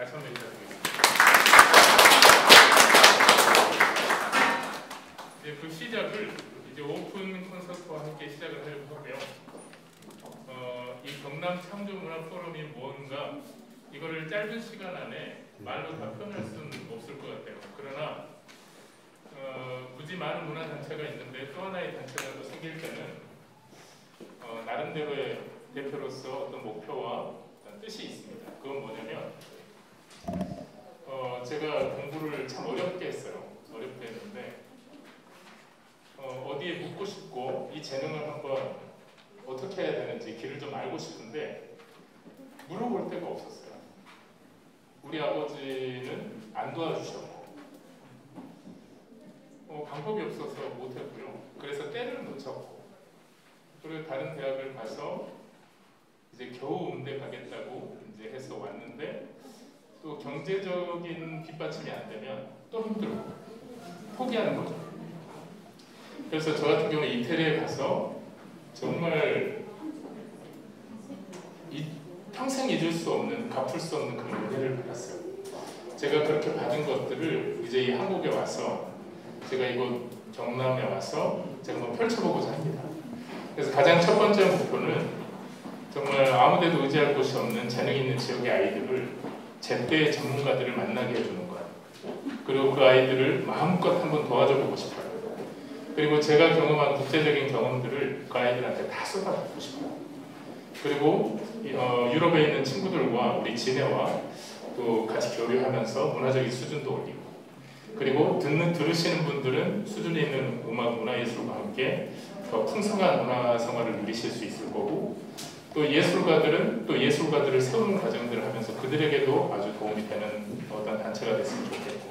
다시 한번 인사드리겠습니다. 이제 그 시작을 이제 오픈 콘서트와 함께 시작을 하려고 하고요. 어, 이 경남 창조문화 포럼이 뭔가 이거를 짧은 시간 안에 말로 다 표현할 수는 없을 것 같아요. 그러나 어, 굳이 많은 문화 단체가 있는데 또 하나의 단체가 또 생길 때는 어, 나름대로의 대표로서 어떤 목표와 뜻이 있습니다. 그건 뭐냐면 어, 제가 공부를 참 어렵게 했어요. 어렵게 했는데 어, 어디에 묻고 싶고 이 재능을 한번 어떻게 해야 되는지 길을 좀 알고 싶은데 물어볼 데가 없었어요. 우리 아버지는 안 도와주셨고 어, 방법이 없어서 못했고요. 그래서 때를 놓쳤고 그리고 다른 대학을 가서 이제 겨우 음대 가겠다고 이제 해서 왔는데 또 경제적인 뒷받침이 안 되면 또 힘들고 포기하는 거죠. 그래서 저 같은 경우는 이태리에 가서 정말 이, 평생 잊을 수 없는 갚을 수 없는 그런 은혜를 받았어요. 제가 그렇게 받은 것들을 이제 이 한국에 와서 제가 이곳 경남에 와서 제가 한번 펼쳐보고자 합니다. 그래서 가장 첫 번째 목표는 정말 아무데도 의지할 곳이 없는 재능 있는 지역의 아이들을 제때 전문가들을 만나게 해주는 것. 그리고 그 아이들을 마음껏 한번 도와줘 보고 싶어요. 그리고 제가 경험한 국제적인 경험들을 그 아이들한테 다 쏟아붓고 싶어요. 그리고 어, 유럽에 있는 친구들과 우리 지네와 또 같이 교류하면서 문화적인 수준도 올리고 그리고 듣는 들으시는 분들은 수준이 있는 음악 문화예술과 함께 더 풍성한 문화 생활을 누리실 수 있을 거고 또 예술가들은 또 예술가들을 세우는 과정들을 하면서 그들에게도 아주 도움이 되는 어떤 단체가 됐으면 좋겠고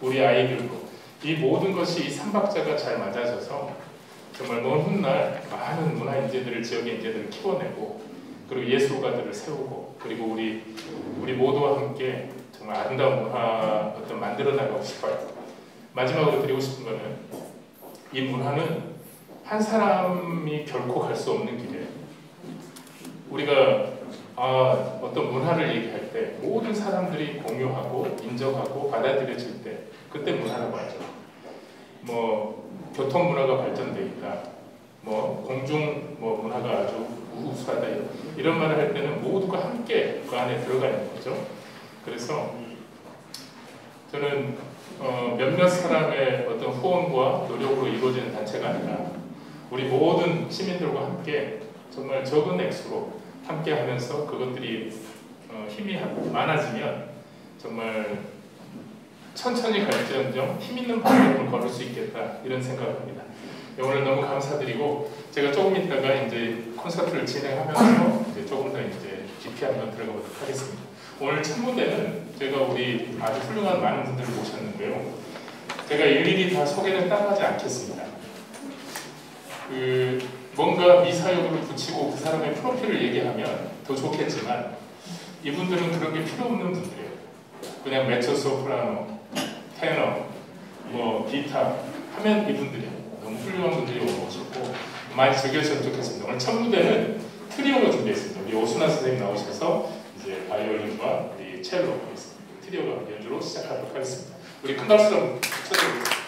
우리 아이들도 이 모든 것이 이 삼박자가 잘 맞아져서 정말 먼 훗날 많은 문화 인재들을 지역의 인재들을 키워내고 그리고 예술가들을 세우고 그리고 우리 우리 모두와 함께 정말 아름다운 문화 어떤 만들어 나가고 싶어요. 마지막으로 드리고 싶은 거는 이 문화는 한 사람이 결코 갈 수 없는 길이에요. 우리가 아, 어떤 문화를 얘기할 때 모든 사람들이 공유하고 인정하고 받아들여질 때 그때 문화라고 하죠. 뭐 교통 문화가 발전돼 있다. 뭐 공중 뭐 문화가 아주 우수하다 이런 말을 할 때는 모두가 함께 그 안에 들어가 있는 거죠. 그래서 저는 어, 몇몇 사람의 어떤 후원과 노력으로 이루어지는 단체가 아니라 우리 모든 시민들과 함께 정말 적은 액수로 함께 하면서 그것들이 어, 힘이 많아지면 정말 천천히 갈지언정 힘 있는 방법을 걸을 수 있겠다 이런 생각을 합니다. 오늘 너무 감사드리고 제가 조금 있다가 이제 콘서트를 진행하면서 이제 조금 더 이제 깊이 한번 들어가 보도록 하겠습니다. 오늘 첫 무대는 제가 우리 아주 훌륭한 많은 분들을 모셨는데요. 제가 일일이 다 소개는 따라하지 않겠습니다. 그 뭔가 미사역으로 붙이고 그 사람의 프로필을 얘기하면 더 좋겠지만 이분들은 그런 게 필요 없는 분들이에요. 그냥 메초 소프라노, 테너, 뭐 기타 하면 이분들이에요. 너무 훌륭한 분들이 오셨고 많이 즐겨주셨으면 좋겠습니다. 오늘 첫 무대는 트리오로 준비했습니다. 우리 오순아 선생님 나오셔서 이제 바이올린과 우리 첼로 트리오가 연주로 시작하도록 하겠습니다. 우리 큰 박수 좀 쳐드리겠습니다.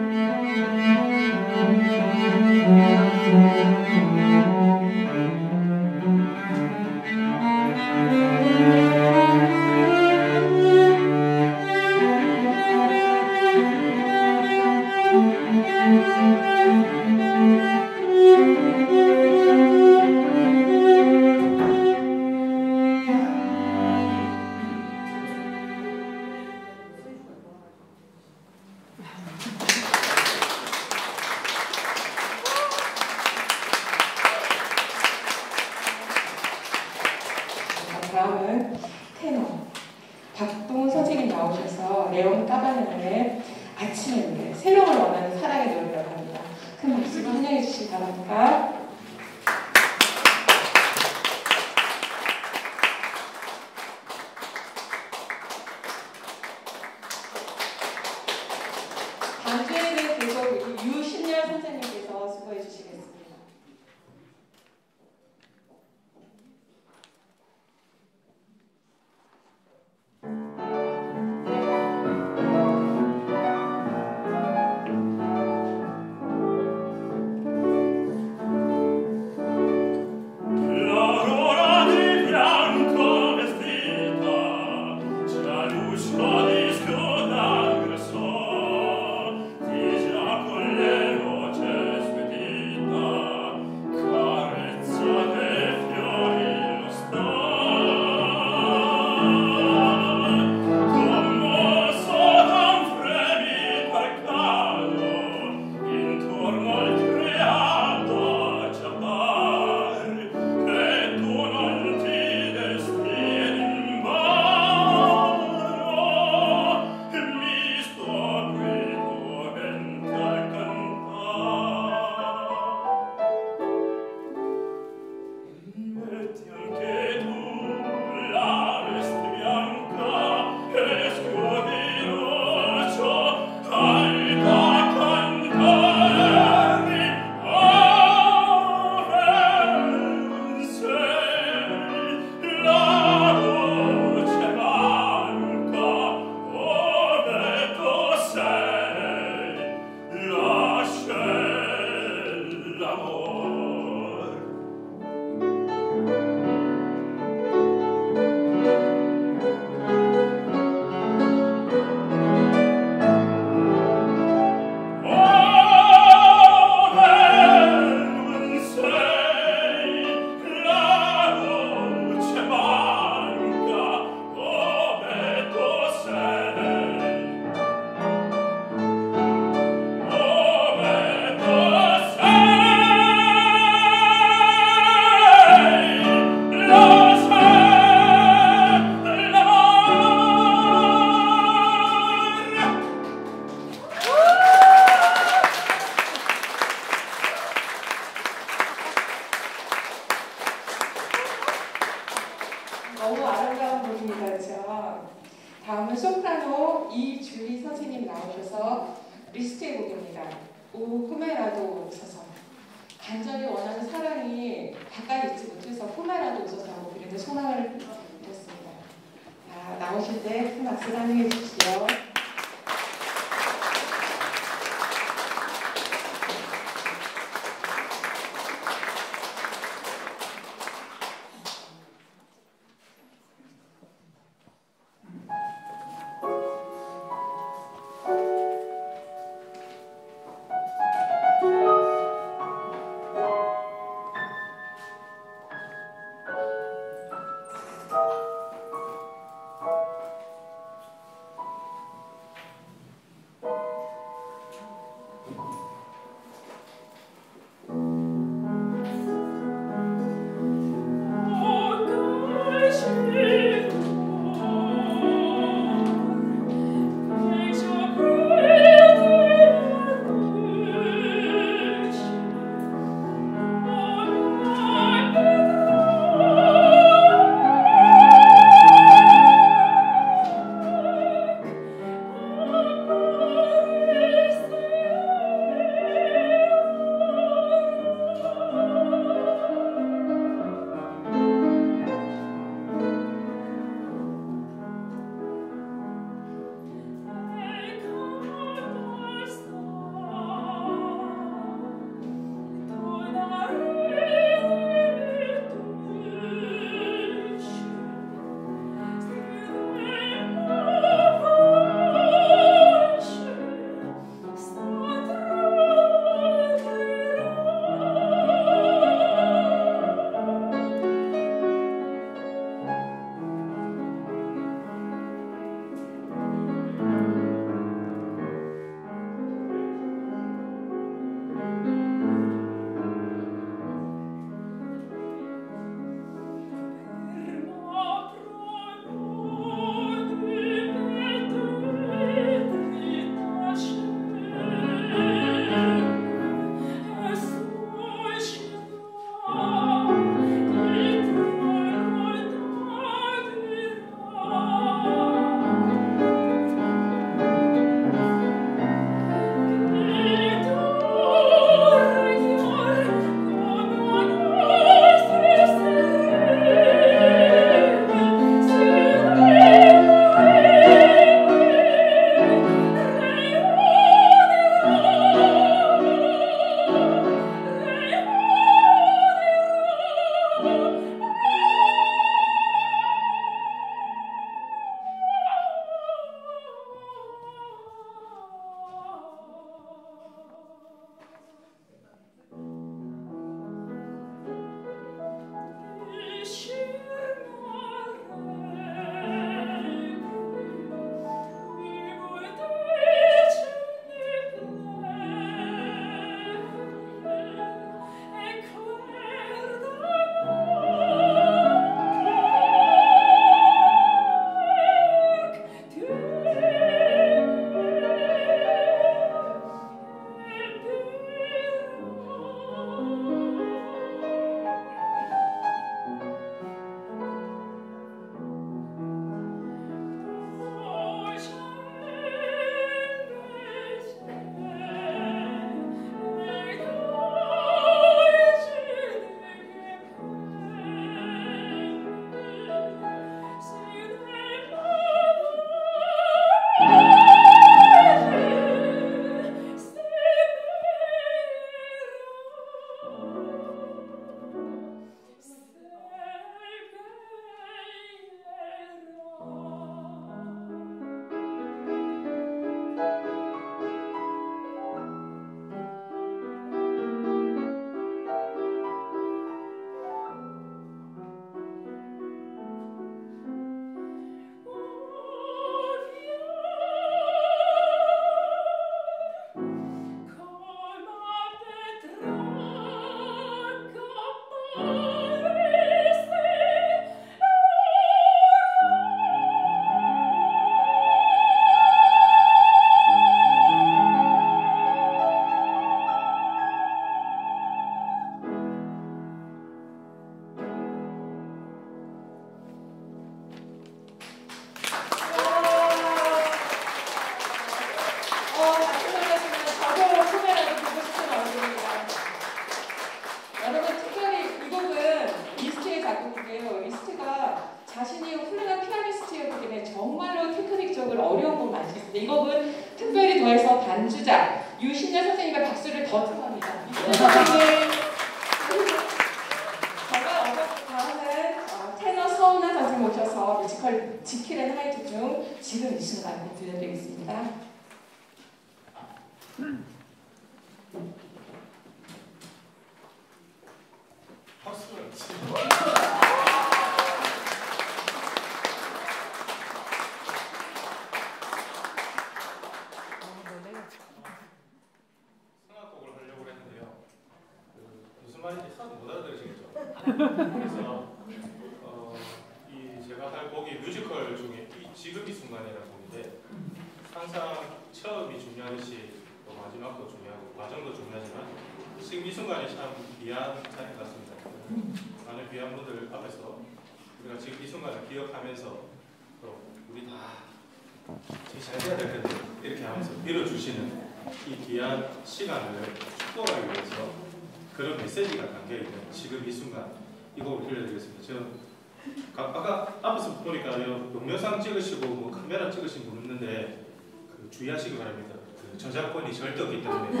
주의하시기 바랍니다. 그 저작권이 절대 없기 때문에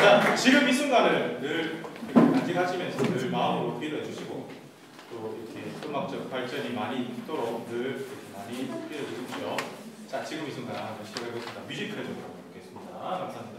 자, 지금 이 순간을 늘 간직하시면서 늘 마음으로 빌어주시고 또 이렇게 음악적 발전이 많이 있도록 늘 많이 빌어주십시오. 자 지금 이 순간 한번 시작해보겠습니다. 뮤지컬 좀 보겠습니다. 감사합니다.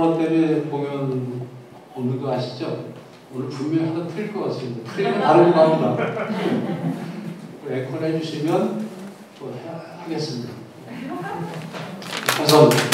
코로나 때문에 보면 어느 거 아시죠? 오늘 분명히 하나 틀릴 것 같습니다. 틀리면 다른 거 합니다. 그 에코를 해주시면 또 하겠습니다. 우선.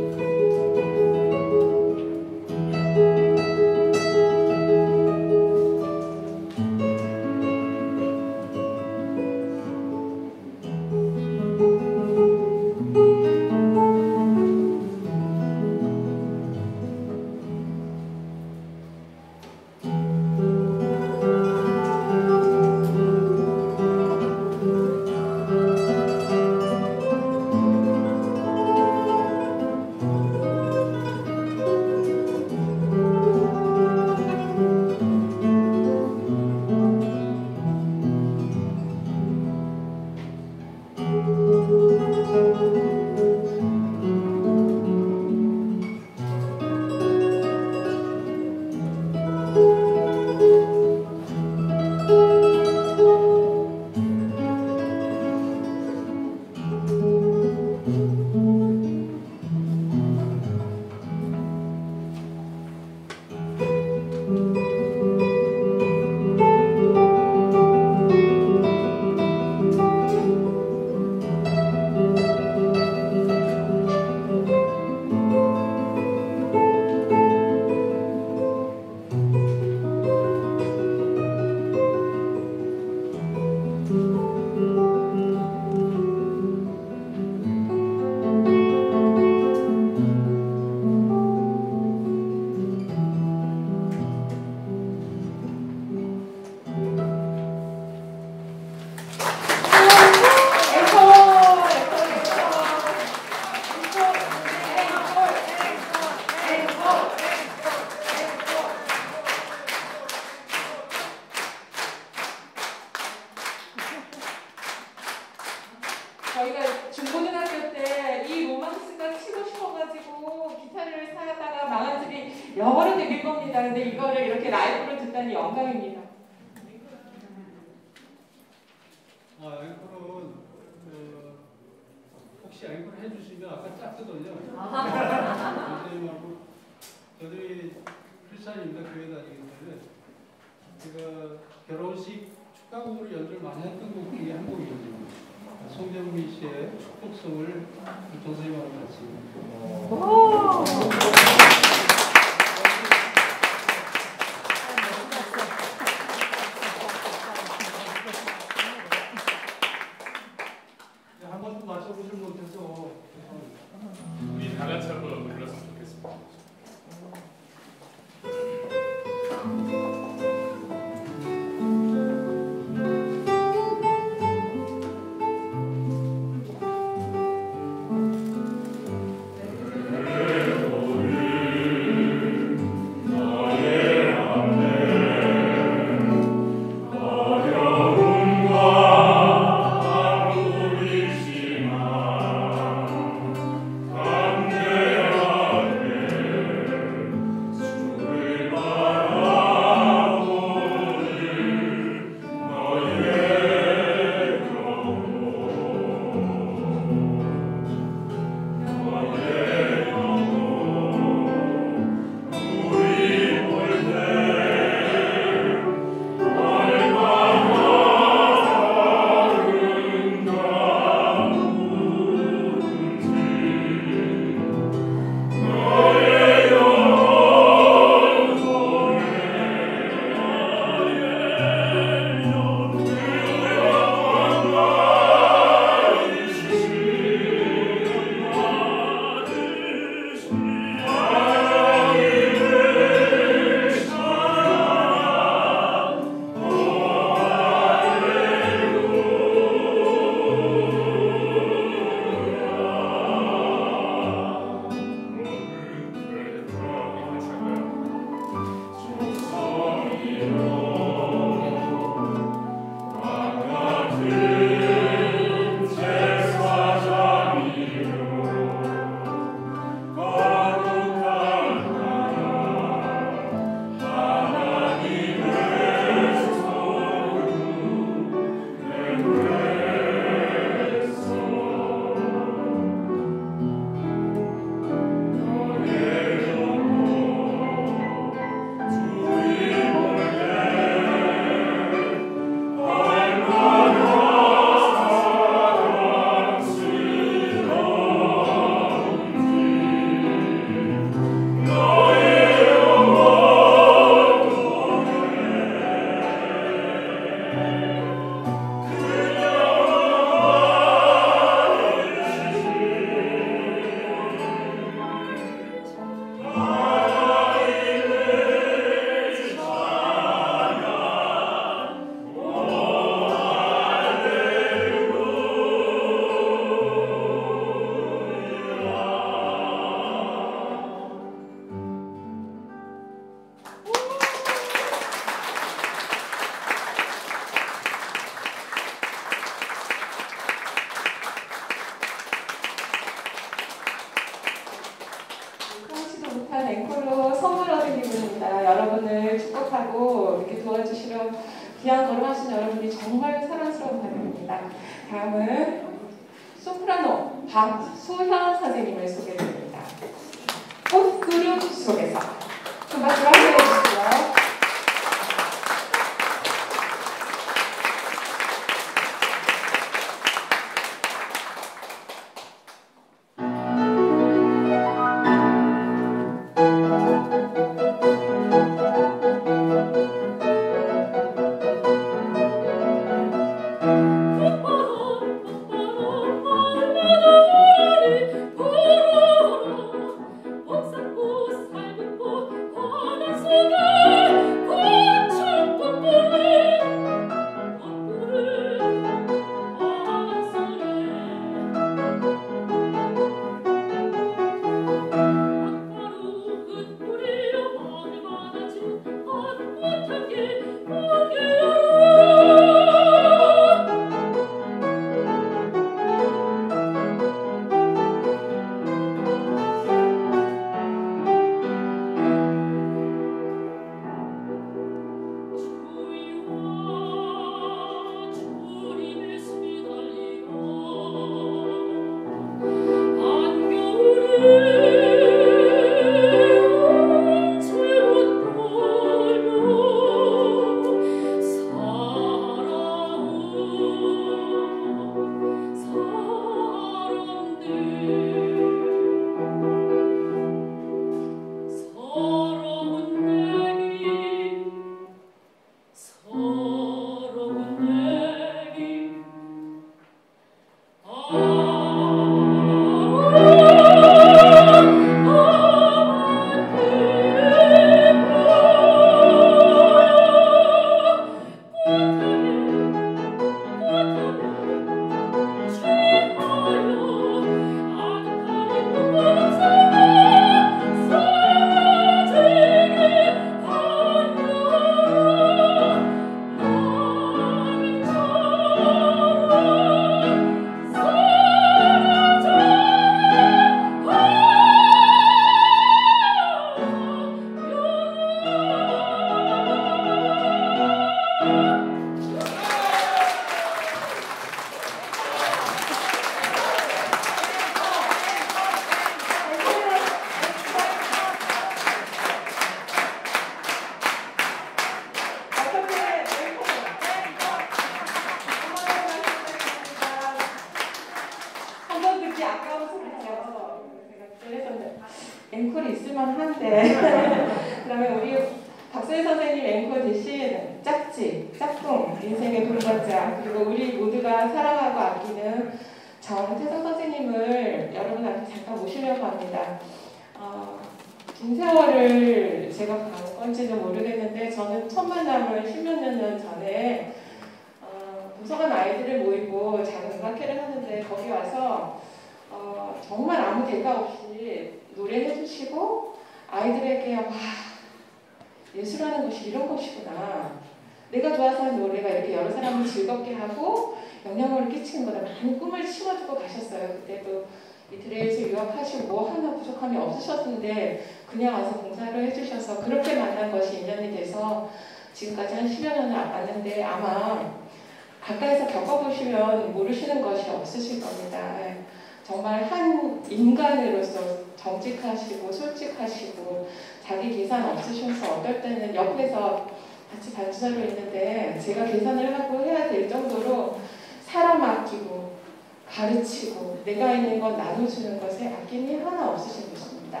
가르치고 내가 있는 것 나눠주는 것에 아낌이 하나 없으신 분입니다.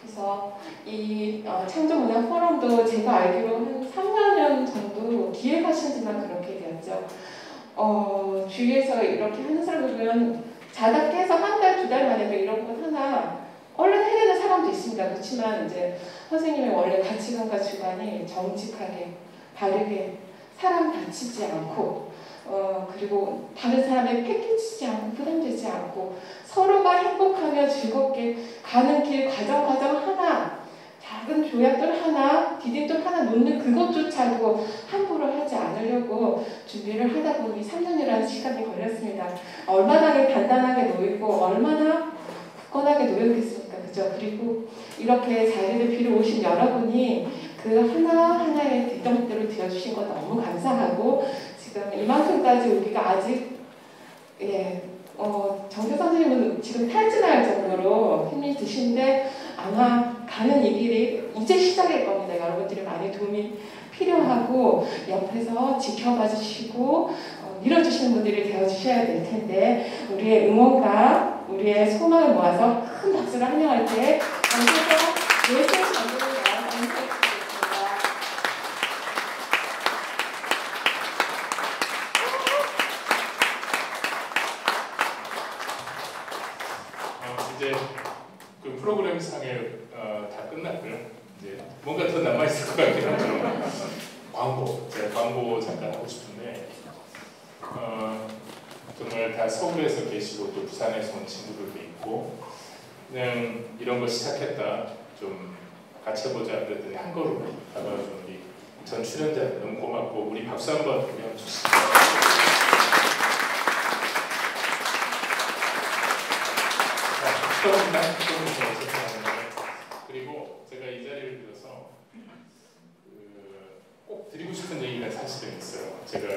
그래서 이 어, 창조문화 포럼도 제가 알기로 한 3여 년 정도 기획하신 지만 그렇게 되었죠. 어, 주위에서 이렇게 하는 사람을 보면 자다 깨서 한 달, 두 달 만에도 이런 것 하나 얼른 해내는 사람도 있습니다. 그렇지만 이제 선생님의 원래 가치관과 주관이 정직하게, 바르게, 사람 다치지 않고, 어, 그리고 다른 사람에 패기치지 않고, 부담되지 않고, 서로가 행복하며 즐겁게 가는 길 과정 과정 하나, 작은 조약들 하나, 디딤돌 하나 놓는 그것조차도 함부로 하지 않으려고 준비를 하다 보니 3년이라는 시간이 걸렸습니다. 얼마나 단단하게 놓이고 얼마나 굳건하게 놓였겠습니까? 그죠? 그리고 이렇게 자리를 비로 오신 여러분이 그 하나하나의 뒷동대로 되어주신 것 너무 감사하고 지금 이만큼까지 오기가 아직 예, 어, 정교 선생님은 지금 탈진할 정도로 힘이 드신데 아마 가는 이 길이 이제 시작일 겁니다. 여러분들이 많이 도움이 필요하고 옆에서 지켜봐 주시고 어, 밀어주시는 분들이 되어 주셔야 될 텐데 우리의 응원과 우리의 소망을 모아서 큰 박수를 환영할 때 감사해서 예술 전도를 나와서 인사드리겠습니다. 어, 이제 그 프로그램 상에 어, 다 끝났고요. 이제 뭔가 더 남아 있을 것 같긴 하죠. 광고, 제가 광고 잠깐 하고 싶은데 어, 정말 다 서울에서 계시고 또 부산에서 온 친구들도 있고 그냥 이런 거 시작했다 좀 같이 해보자 그랬더니 한 걸음 다가와준 우리 전 출연자 너무 고맙고 우리 박수 한번 드려 주시죠. 조금 더 죄송합니다. 그리고 제가 이 자리를 빌어서 그, 꼭 드리고 싶은 얘기가 사실은 있어요. 제가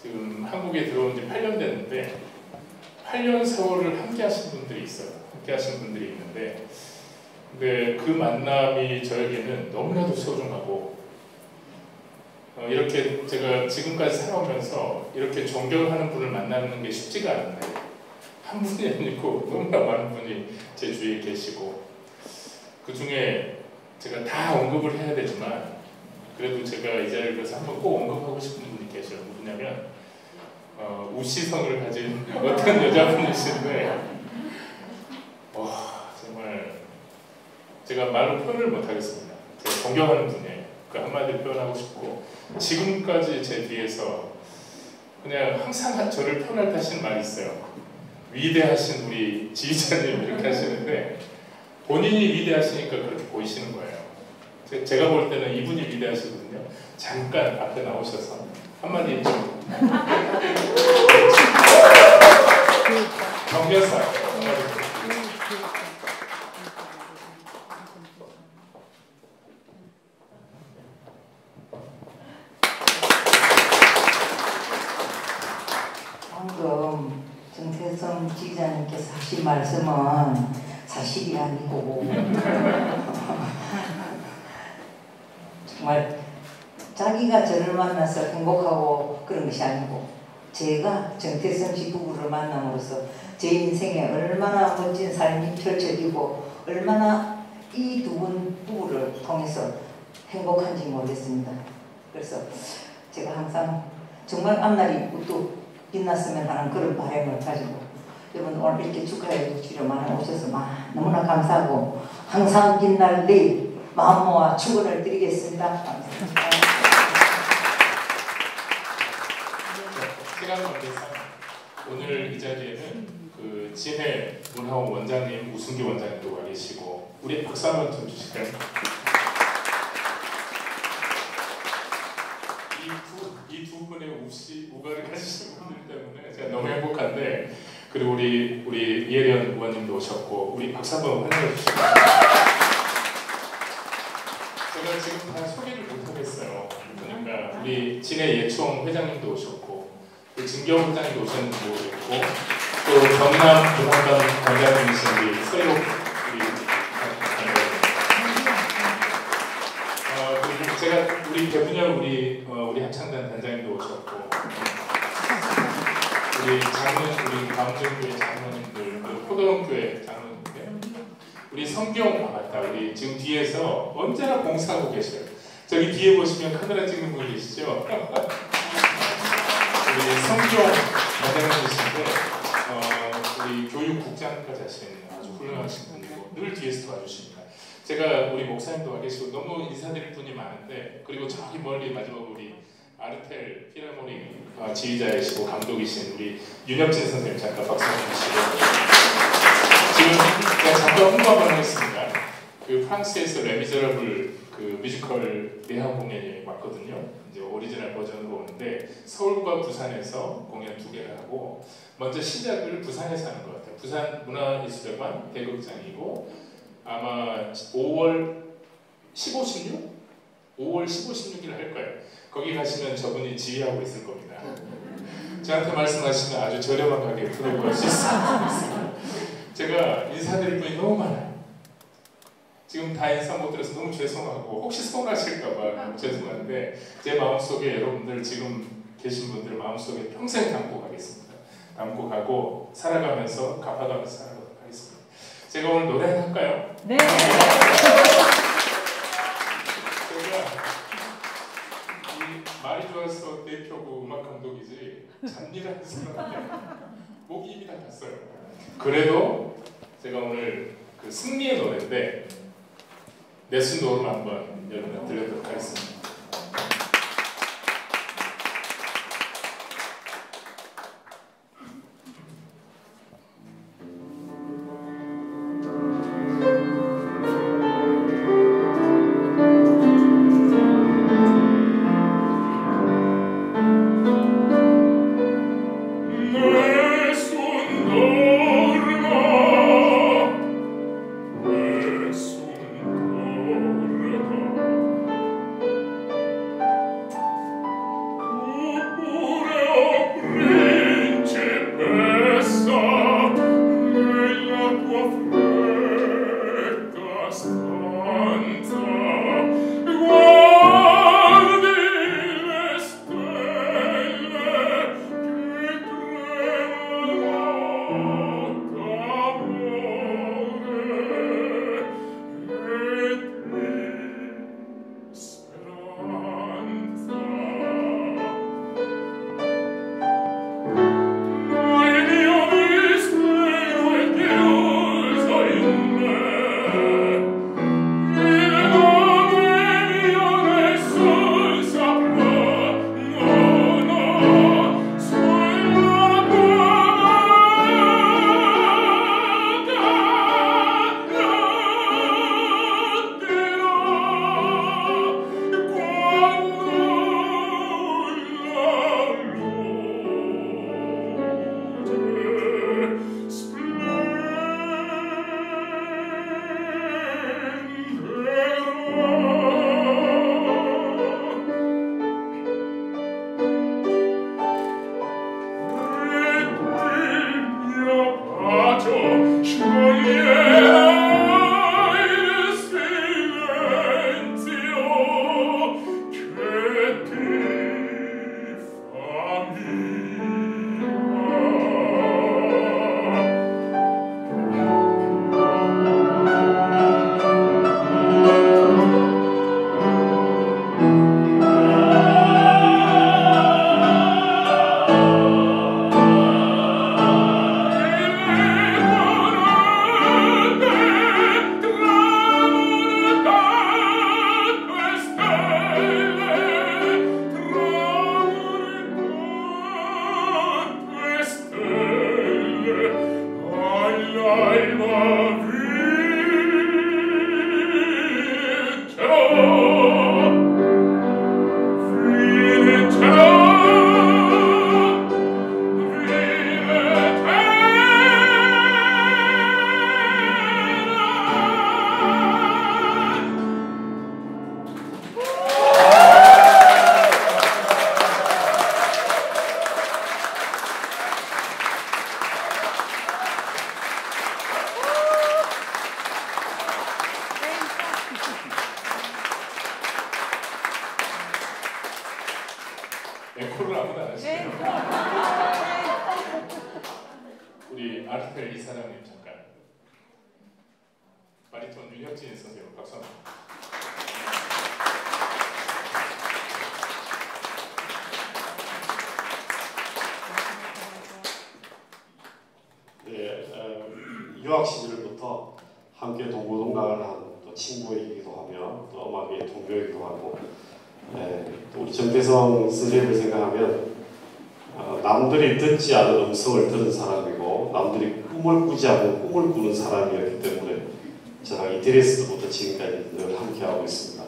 지금 한국에 들어온 지 8년 됐는데 8년 세월을 함께 하신 분들이 있어요. 함께 하신 분들이 있는데 근데 그 만남이 저에게는 너무나도 소중하고 어, 이렇게 제가 지금까지 살아오면서 이렇게 존경하는 분을 만나는 게 쉽지가 않은데 한 분이 아니고 너무나 많은 분이 제 주위에 계시고 그 중에 제가 다 언급을 해야 되지만 그래도 제가 이 자리를 위해서 한번 꼭 언급하고 싶은 분이 계셔요. 누구냐면 어, 우시성을 가진 어떤 여자분이신데 와 정말 제가 말로 표현을 못하겠습니다. 제가 존경하는 분이에요. 그 한마디로 표현하고 싶고 지금까지 제 뒤에서 그냥 항상 저를 표현할 때 하시는 말이 있어요. 위대하신 우리 지휘자님 이렇게 하시는데 본인이 위대하시니까 그렇게 보이시는 거예요. 제- 제가 볼 때는 이분이 위대하시거든요. 잠깐 앞에 나오셔서 한마디 좀 경계사 한마디 방금 정태성 지휘자님께서 하신 말씀은 사실이 아니고 정말 자기가 저를 만나서 행복하고 그런 것이 아니고 제가 정태성 씨 부부를 만남으로써 제 인생에 얼마나 멋진 삶이 펼쳐지고 얼마나 이 두 분 부부를 통해서 행복한지 모르겠습니다. 그래서 제가 항상 정말 앞날이 우뚝 빛났으면 하는 그런 바람을 가지고 여러분 오늘 이렇게 축하해 주시려만 오셔서 막 너무나 감사하고 항상 빛날 내일 마음 모아 축원을 드리겠습니다. 감사합니다. 시간 관계상 오늘 이 자리에는 그 진해 문화원 원장님, 우승기 원장님도 와 계시고 우리 박수 한번 좀 주실까요? 이두 분의 우시 우가를 가지신 분들 때문에 제가 너무 행복한데 그리고 우리 우리 이혜련 의원님도 오셨고 우리 박수 한번 환영해 주시고 제가 지금 다 소개를 못 하겠어요. 그러니까 우리 진해 예총 회장님도 오셨고 그 진경 회장님도 오셨는지 모르겠고 또 경남 문화관 관장님이신 우리 서영 우리 어, 그리고 제가 우리 배분열 우리 어, 우리 합창단 단장님도 오셨고 우리 장로님 우리 감정교회 장로님들 그리고 포도원교회 장로님들 우리 성경 아 맞다 우리 지금 뒤에서 언제나 봉사하고 계셔요. 저기 뒤에 보시면 카메라 찍는 분 계시죠? 성경 단장님이신데 어, 우리 교육국장까지 하시는 아주 훌륭하신 분이고 늘 뒤에서 도와주십니다. 제가 우리 목사님도 와 계시고 너무 인사드릴 분이 많은데 그리고 저기 멀리 마지막 우리 아르텔 필하모닉 어, 지휘자이시고 감독이신 우리 윤혁진 선생님 잠깐 박수 한번 주시고 지금 제가 잠깐 홍보 한번 하겠습니다. 그 프랑스에서 레미제라블 그 뮤지컬 내한 공연이 왔거든요. 이제 오리지널 버전으로 오는데 서울과 부산에서 공연 두 개를 하고 먼저 시작을 부산에서 하는 것 같아요. 부산 문화예술회관 대극장이고 아마 5월 15, 16? 5월 15, 16일 할 거예요. 거기 가시면 저분이 지휘하고 있을 겁니다. 저한테 말씀하시면 아주 저렴한 가격에 들어볼 수 있습니다. 제가 인사드릴 분이 너무 많아요. 지금 다 인사 못 드려서 너무 죄송하고 혹시 서운하실까봐 죄송한데 제 마음속에 여러분들 지금 계신 분들 마음속에 평생 담고 가겠습니다. 담고 가고 살아가면서 갚아가면서 살아가도록 하겠습니다. 제가 오늘 노래 하나 할까요? 네. 제가 이 말이 좋아서 대표고 음악 감독이지 잡일하는 사람이 목이 이미 다 갔어요. 그래도 제가 오늘 그 승리의 노래인데 내순 노름 한번 여러분 들려드리도록 하겠습니다. 흔치 않은 음성을 들은 사람이고 남들이 꿈을 꾸지 않는 꿈을 꾸는 사람이었기 때문에 제가 이대리스부터 지금까지 늘 함께하고 있습니다.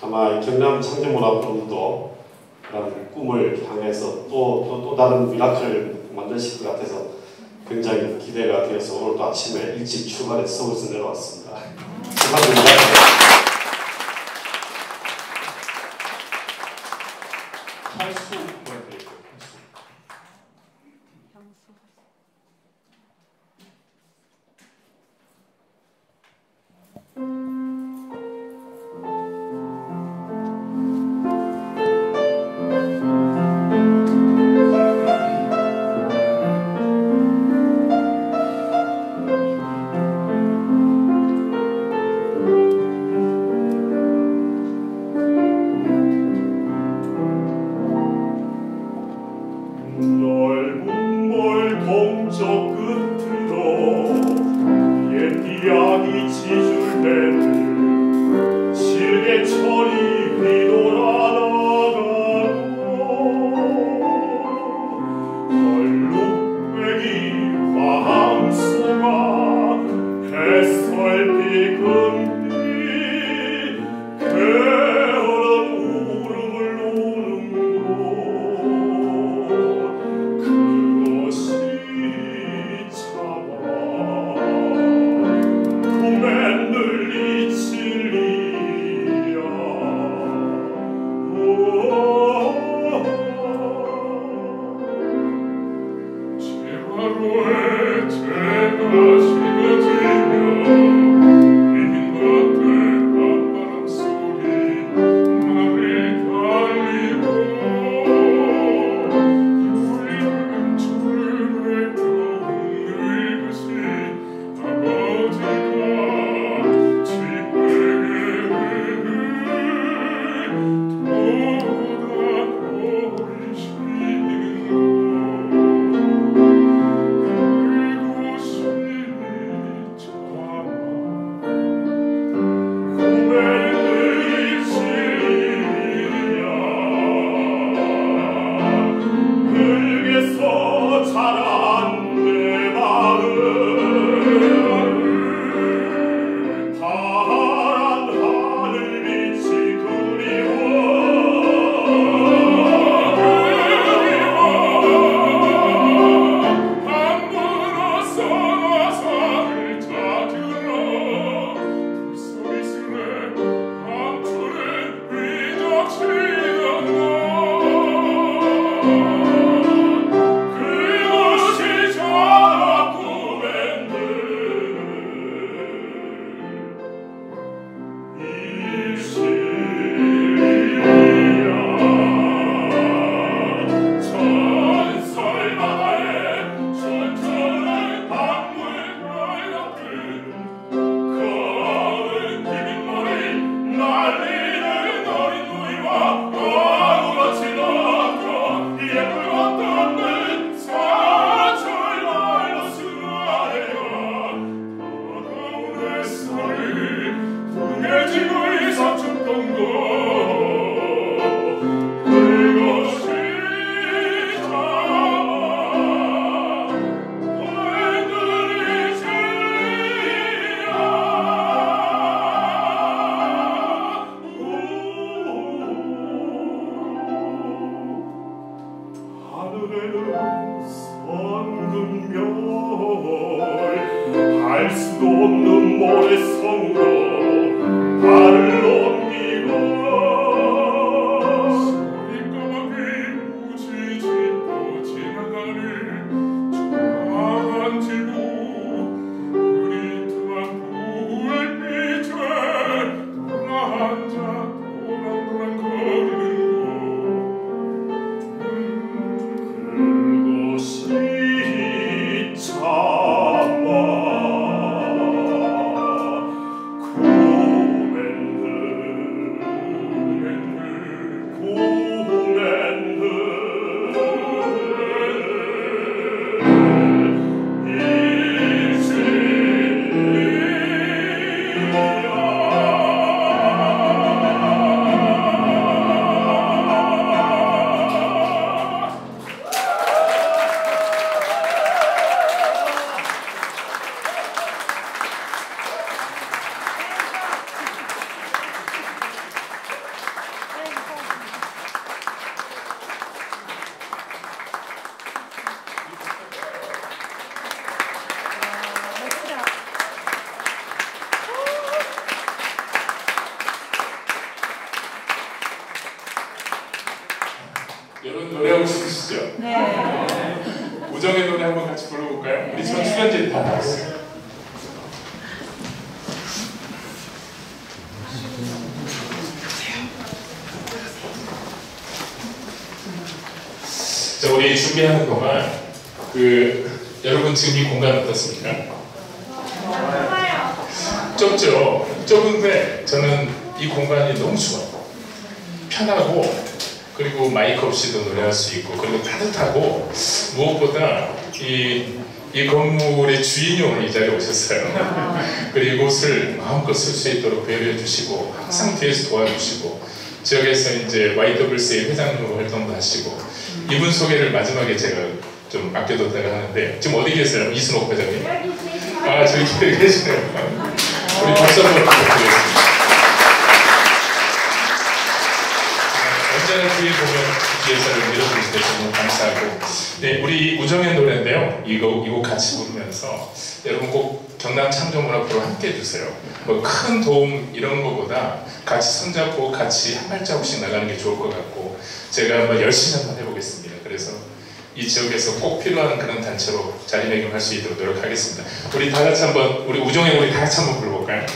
아마 경남 창조문화포럼도 그런 꿈을 향해서 또, 또, 또 다른 miracle 만드실 것 같아서 굉장히 기대가 되어서 오늘도 아침에 일찍 출발해 서울에서 내려왔습니다. 감사합니다. ruhet 준비하는 동안 그 여러분 지금 이 공간 어떻습니까? 좁죠? 좁은데 저는 이 공간이 너무 좋아요. 편하고 그리고 마이크 없이도 노래할 수 있고 그리고 따뜻하고 무엇보다 이, 이 건물의 주인이 오늘 이 자리에 오셨어요. 그리고 이곳을 마음껏 쓸 수 있도록 배려해 주시고 항상 뒤에서 도와주시고 지역에서 이제 YWCA 회장으로 활동도 하시고 이분 소개를 마지막에 제가 좀 아껴뒀다가 하는데 지금 어디 계세요? 이순옥 회장님? 아 저기 계시네요. 우리 박수 한번 부탁드리겠습니다. 언제나 뒤에 보면 뒤에서를 밀어주실 때 정말 감사하고 네, 우리 우정의 노래인데요. 이거 이거 같이 부르면서 여러분 꼭 경남 창조문화프로 함께 해주세요. 뭐 큰 도움 이런 거보다 같이 손잡고 같이 한 발자국씩 나가는 게 좋을 것 같고 제가 한번 열심히 한번. 그래서 이 지역에서 꼭 필요한 그런 단체로 자리매김할 수 있도록 노력하겠습니다. 우리 다 같이 한번 우리 우정의 우리 다 같이 한번 불러볼까요?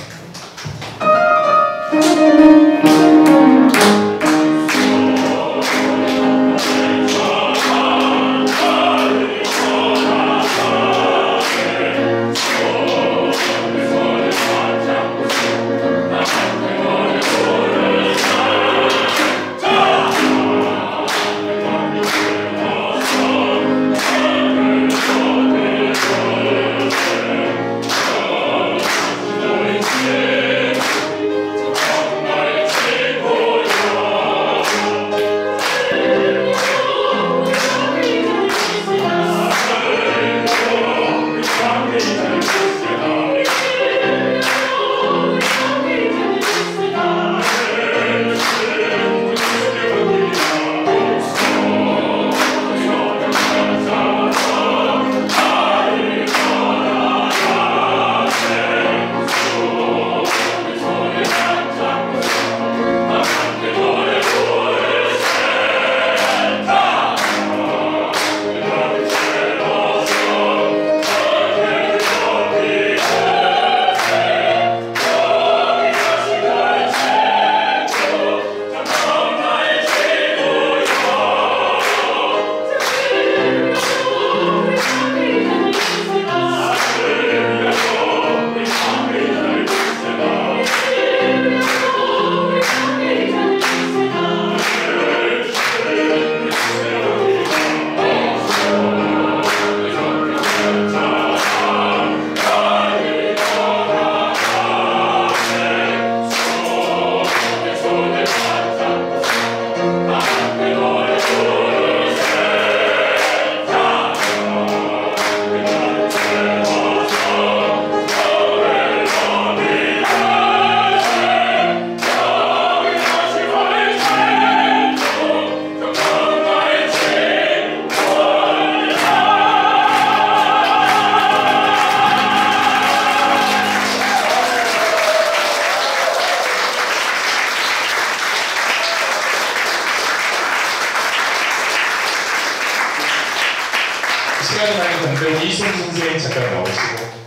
이승 선생님 잠깐 나오시고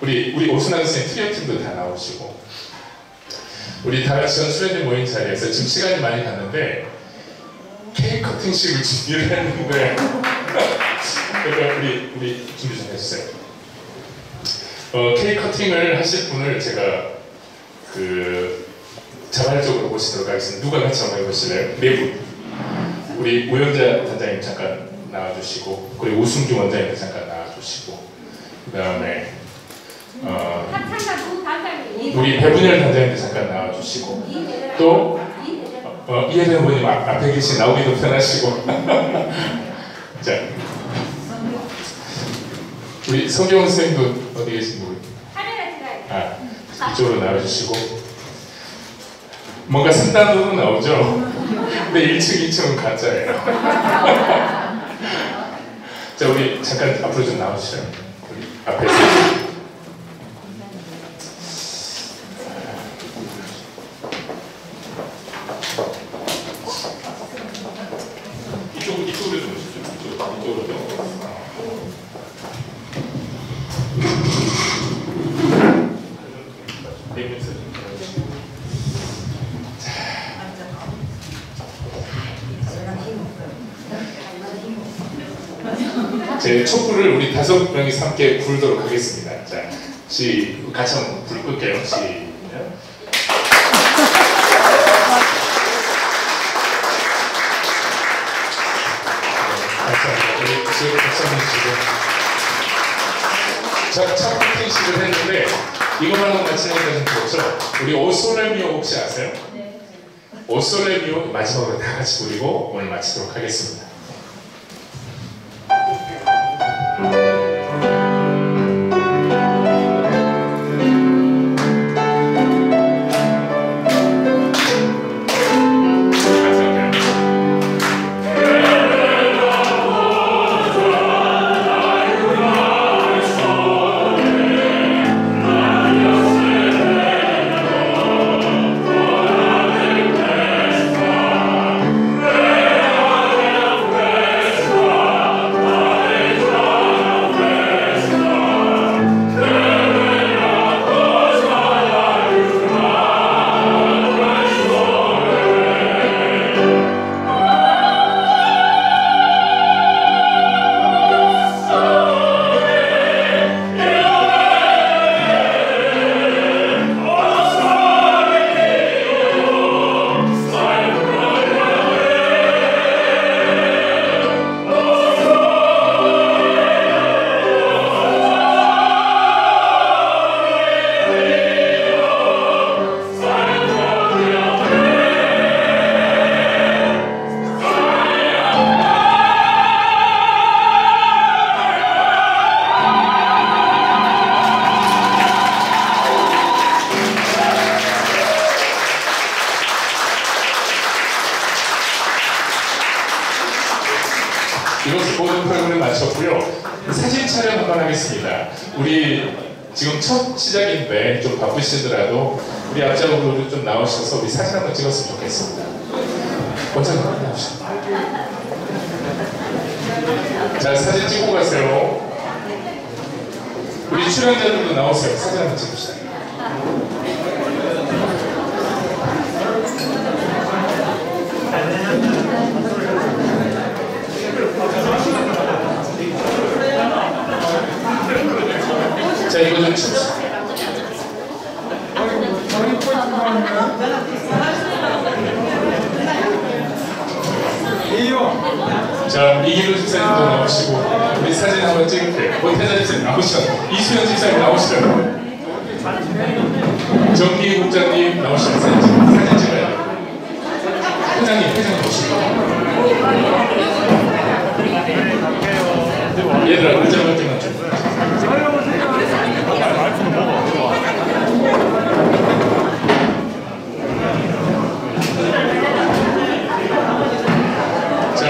우리 우리 오순환 선생님 트리오 팀도 다 나오시고 우리 다 같이 수련회 모임 자리에서 지금 시간이 많이 갔는데 케이크 커팅식을 준비를 했는데 그러니까 우리 우리 준비 좀 해주세요. 어, 케이크 커팅을 하실 분을 제가 그 자발적으로 모시도록 하겠습니다. 누가 같이 한번 해보실래요? 네 분. 우리 우영자 단장님 잠깐 나와주시고 그리고 우승규 원장님 잠깐 나와 주시고 그 다음에 어, 우리 배분열 단장님도 잠깐 나와주시고 또 어, 분님 앞- 앞에 계신 나오기도 편하시고 자 우리 성경 선생님도 어디 계신 분? 아 이쪽으로 나와주시고 뭔가 3단으로 나오죠? 근데 1층, 2층은 가짜예요 자 우리 잠깐 앞으로 좀 나와주세요. 앞에 이쪽 이쪽 이쪽으로 좀. 내면서 좀 그러시고. 제 촛불을 우리 다섯 불도록 하겠습니다. 자, 시 같이 한번 불 끌게요. 지금 자, 첫 탱식을 했는데 이것만 하고 마치니까 좀 그렇죠. 우리 오솔레미오 혹시 아세요? 오솔레미오 마지막으로 다 같이 부리고 오늘 마치도록 하겠습니다.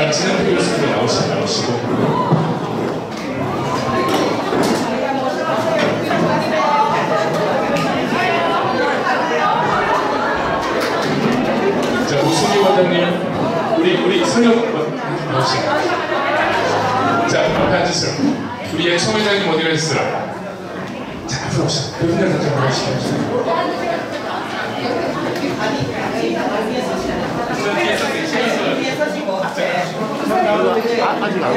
자, 진행표 교수님 나오시, 나오시고. 자, 우승희 원장님, 우리, 우리 성혁 나오시고. 자, 앞에 앉으세요. 우리 예총 회장님 어디 가셨어요? 자, 앞으로 오시죠. 그 분들 좀 나오시죠. 아, 아직 안